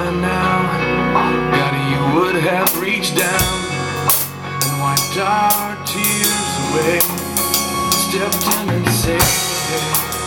by now God, you would have reached down and wiped our tears away. Stepped in and saved the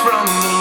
from the